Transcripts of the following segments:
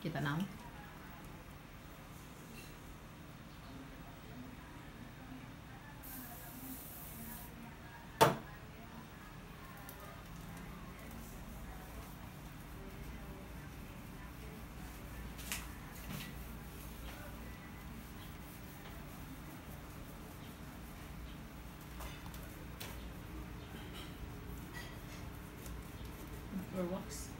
Kita na ako. Or wax.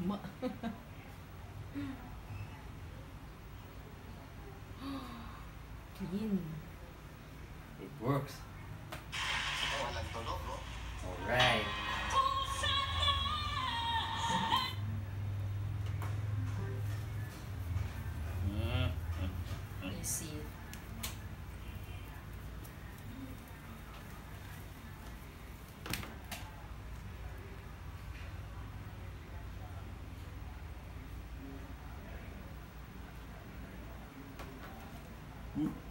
mga ang gano'n mga klaro. Check. Lama. Clean. It works. Walang tunog, no? Alright. Mm. I see. Ooh.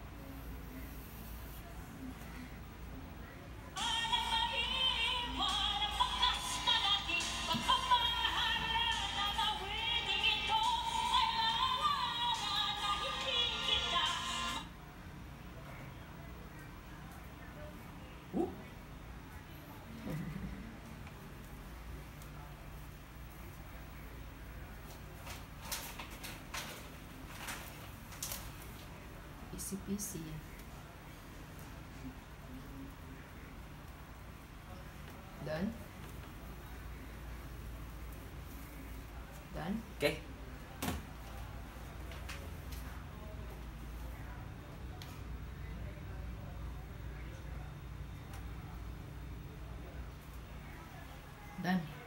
Peasy. Done? Done? Okay. Done.